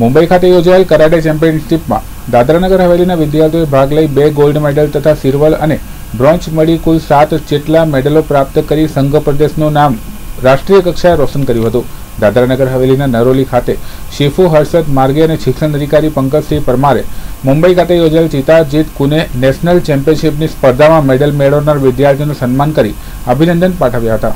મુંબઈ ખાતે યોજાયેલ કરાટે ચેમ્પિયનશિપમાં દાદરાનગર હવેલીના વિદ્યાર્થીઓએ ભાગ લઈ બે ગોલ્ડ મેડલ તથા સિલ્વર અને બ્રોન્ઝ મળી કુલ સાત જેટલા મેડલો પ્રાપ્ત કરી સંઘ પ્રદેશનું નામ રાષ્ટ્રીય કક્ષાએ રોશન કર્યું હતું. દાદરાનગર હવેલીના નરોલી ખાતે શિફુ હર્ષદ માર્ગે અને શિક્ષણ અધિકારી પંકજસિંહ પરમારે મુંબઈ ખાતે યોજાયેલ ચિતાજીત કુને નેશનલ ચેમ્પિયનશિપની સ્પર્ધામાં મેડલ મેળવનાર વિદ્યાર્થીઓનું સન્માન કરી અભિનંદન પાઠવ્યા હતા.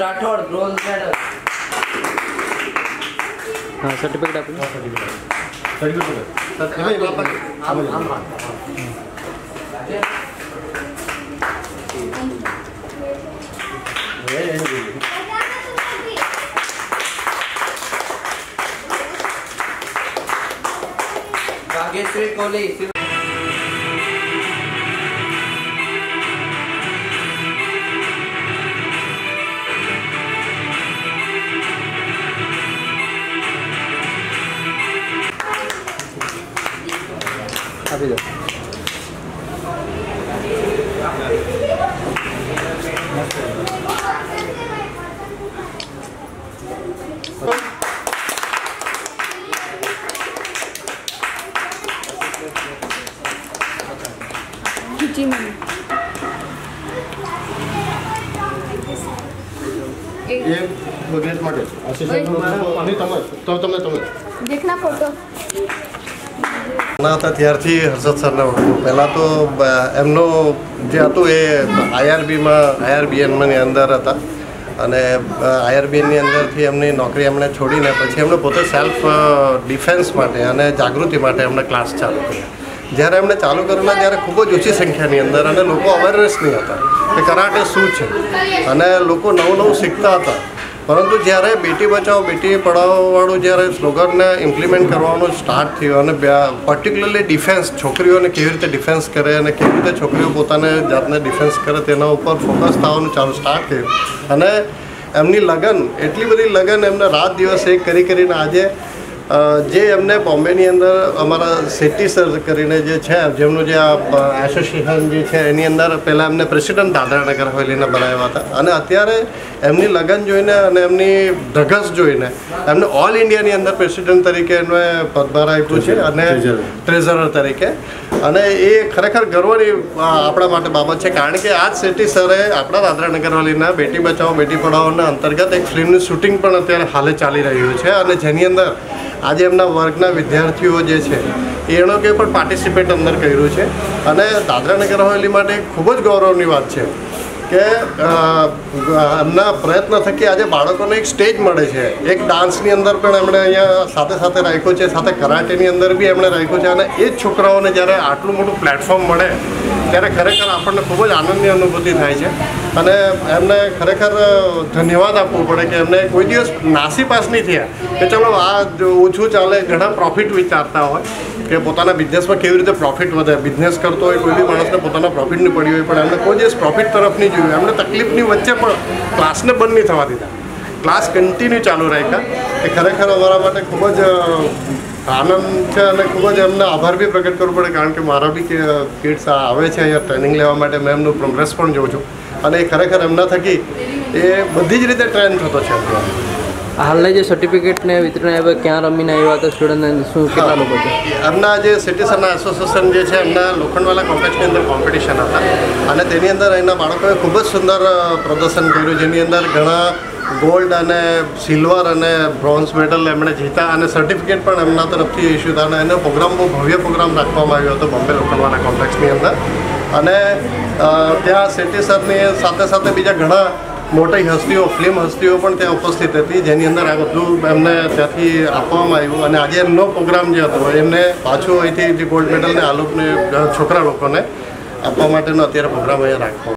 राठौड़ ब्रोंज मेडल हाँ सर्टिफिकेट आप सर्टिफिकेट हाँ, हाँ, हाँ, भाग्यश्री कोहली આપી દો ખીચી મને એ બગેટ માટે અને તમે તો તમે તમે દેખના ફોટો ના હતા ત્યારથી હર્ષદ સરને ઓળખું. પહેલાં તો એમનું જે હતું એ આઈઆરબીમાં આઈઆરબીએનમાંની અંદર હતા. અને આઈઆરબીએનની અંદરથી એમની નોકરી એમણે છોડીને પછી એમણે પોતે સેલ્ફ ડિફેન્સ માટે અને જાગૃતિ માટે એમણે ક્લાસ ચાલુ કર્યા. જ્યારે એમણે ચાલુ કરેલા ત્યારે ખૂબ જ ઓછી સંખ્યાની અંદર અને લોકો અવેરનેસ નહીં હતા કે કરાટે શું છે. અને લોકો નવું નવું શીખતા હતા. પરંતુ જ્યારે બેટી બચાવો, બેટી પઢાઓવાળું જ્યારે સ્લોગનને ઇમ્પ્લિમેન્ટ કરવાનું સ્ટાર્ટ થયું અને પર્ટિક્યુલરલી ડિફેન્સ છોકરીઓને કેવી રીતે ડિફેન્સ કરે અને કેવી રીતે છોકરીઓ પોતાને જાતને ડિફેન્સ કરે તેના ઉપર ફોકસ થવાનું ચાલુ સ્ટાર્ટ થયું. અને એમની લગન, એટલી બધી લગન એમને રાત દિવસ એક કરી કરીને આજે જે એમને બોમ્બેની અંદર અમારા સિટી સર કરીને જે છે જેમનું જે આ એસોસિએશન જે છે એની અંદર પહેલાં એમને પ્રેસિડન્ટ દાદરાનગર હવેલીને બનાવ્યા હતા. અને અત્યારે એમની લગન જોઈને અને એમની ધગસ જોઈને એમને ઓલ ઇન્ડિયાની અંદર પ્રેસિડન્ટ તરીકે એમને પદભાર આપ્યું છે અને ટ્રેઝરર તરીકે. અને એ ખરેખર ગર્વની આપણા માટે બાબત છે કારણ કે આ જ સિટી સરે આપણા દાદરાનગર હવેલીના બેટી બચાવો બેટી પઢાઓના અંતર્ગત એક ફિલ્મનું શૂટિંગ પણ અત્યારે હાલે ચાલી રહ્યું છે. અને જેની અંદર આજે એમના વર્ગના વિદ્યાર્થીઓ જે છે એનો કે પણ પાર્ટિસિપેટ અંદર કર્યું છે. અને દાદરા નગર હવેલી માટે ખૂબ જ ગૌરવની વાત છે કે એમના પ્રયત્ન થકી આજે બાળકોને એક સ્ટેજ મળે છે. એક ડાન્સની અંદર પણ એમણે અહીંયા સાથે સાથે રાખ્યો છે, સાથે કરાટેની અંદર બી એમણે રાખ્યું છે. અને એ જ છોકરાઓને જ્યારે આટલું મોટું પ્લેટફોર્મ મળે ત્યારે ખરેખર આપણને ખૂબ જ આનંદની અનુભૂતિ થાય છે. અને એમને ખરેખર ધન્યવાદ આપવો પડે કે એમને કોઈ દિવસ નાસીપાસ નહીં થયા. કે ચલો, આ ઓછું ચાલે, ઘણા પ્રોફિટ વિચારતા હોય કે પોતાના બિઝનેસમાં કેવી રીતે પ્રોફિટ વધે. બિઝનેસ કરતો હોય, કોઈ બી માણસને પોતાના પ્રોફિટની પડી હોય, પણ એમને કોઈ દિવસ પ્રોફિટ તરફ નહીં જોયું એમને તકલીફની વચ્ચે પણ ક્લાસને બંધ નહીં થવા દીધા. ક્લાસ કન્ટિન્યુ ચાલુ રાખ્યા. એ ખરેખર અમારા માટે ખૂબ જ આનંદ છે અને ખૂબ જ એમને આભાર બી પ્રગટ કરવો પડે કારણ કે મારા બી કિડ્સ આવે છે અહીંયા ટ્રેનિંગ લેવા માટે. મેં એમનું પ્રોગ્રેસ પણ જોઉં છું. અને એ ખરેખર એમના થકી એ બધી જ રીતે ટ્રેન થતો છે હાલના જે સર્ટિફિકેટ ને વિતરણ આવ્યા ક્યાં રમીને આવ્યા હતા સ્ટુડન્ટ શું કેટલા લોકો છે? એમના જે સિટીઝન એસોસિએશન જે છે એમના લોખંડવાલા કોમ્પ્લેક્સની અંદર કોમ્પિટિશન હતા. અને તેની અંદર એના બાળકોએ ખૂબ જ સુંદર પ્રદર્શન કર્યું જેની અંદર ઘણા ગોલ્ડ અને સિલ્વર અને બ્રોન્ઝ મેડલ એમણે જીતા અને સર્ટિફિકેટ પણ એમના તરફથી ઇસ્યુ થયા અને એનો પ્રોગ્રામ બહુ ભવ્ય પ્રોગ્રામ રાખવામાં આવ્યો હતો બોમ્બે લોકલવાના કોમ્પ્લેક્સની અંદર. અને ત્યાં સિટી સરની સાથે સાથે બીજા ઘણા મોટી હસ્તીઓ, ફિલ્મ હસ્તીઓ પણ ત્યાં ઉપસ્થિત હતી, જેની અંદર આ બધું એમને ત્યાંથી આપવામાં આવ્યું. અને આજે એમનો પ્રોગ્રામ જે હતો, એમને પાછું અહીંથી ગોલ્ડ મેડલને આ લોકોને છોકરા લોકોને આપવા માટેનો અત્યારે પ્રોગ્રામ અહીંયા રાખવો